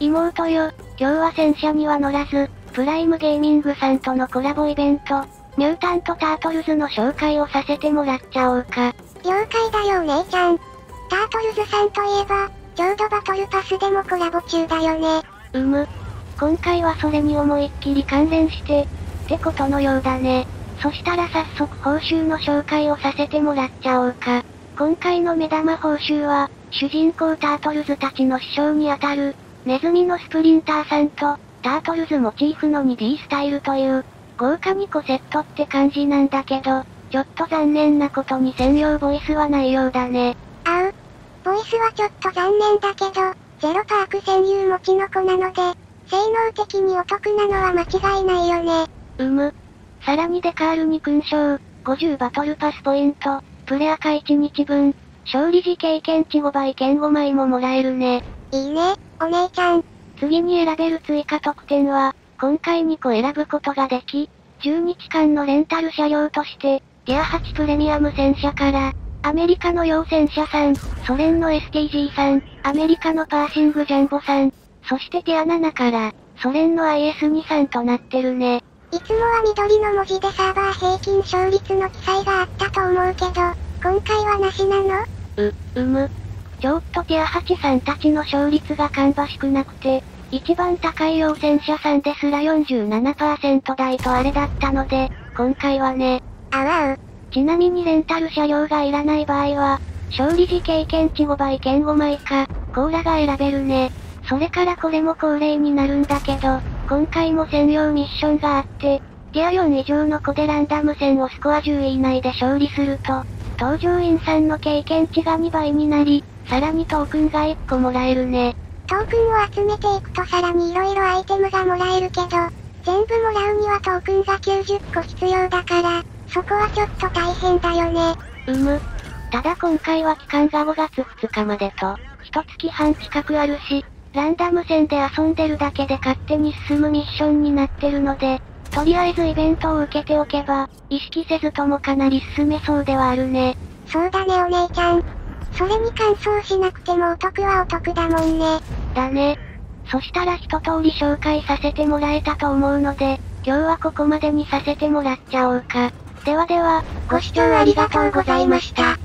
妹よ、今日は戦車には乗らず、プライムゲーミングさんとのコラボイベント、ミュータント・タートルズの紹介をさせてもらっちゃおうか。了解だよお姉ちゃん。タートルズさんといえば、ちょうどバトルパスでもコラボ中だよね。うむ。今回はそれに思いっきり関連して、ってことのようだね。そしたら早速報酬の紹介をさせてもらっちゃおうか。今回の目玉報酬は、主人公タートルズたちの師匠にあたる、ネズミのスプリンターさんと、タートルズモチーフの 2D スタイルという、豪華2個セットって感じなんだけど、ちょっと残念なことに専用ボイスはないようだね。あう。ボイスはちょっと残念だけど、ゼロパーク専有持ちの子なので、性能的にお得なのは間違いないよね。うむ。さらにデカールに勲章、50バトルパスポイント、プレアカ1日分、勝利時経験値5倍券5枚ももらえるね。いいね、お姉ちゃん。次に選べる追加特典は、今回2個選ぶことができ、10日間のレンタル車両として、ティア8プレミアム戦車から、アメリカの要戦車さん、ソ連の STG さん、アメリカのパーシングジャンボさん、そしてティア7から、ソ連の IS2 さんとなってるね。いつもは緑の文字でサーバー平均勝率の記載があったと思うけど、今回はなしなの？う、うむ。ちょっとティア8さんたちの勝率が芳しくなくて、一番高い要戦車さんですら47%台とあれだったので、今回はね。あわう。ちなみにレンタル車両がいらない場合は、勝利時経験値5倍券5枚か、コーラが選べるね。それからこれも恒例になるんだけど、今回も専用ミッションがあって、ティア4以上の子でランダム戦をスコア10位以内で勝利すると、搭乗員さんの経験値が2倍になり、さらにトークンが1個もらえるね。トークンを集めていくとさらに色々アイテムがもらえるけど、全部もらうにはトークンが90個必要だから、そこはちょっと大変だよね。うむ。ただ今回は期間が5月2日までと、一月半近くあるし、ランダム戦で遊んでるだけで勝手に進むミッションになってるので、とりあえずイベントを受けておけば、意識せずともかなり進めそうではあるね。そうだねお姉ちゃん。それに乾燥しなくてもお得はお得だもんね。だね。そしたら一通り紹介させてもらえたと思うので、今日はここまでにさせてもらっちゃおうか。ではでは、ご視聴ありがとうございました。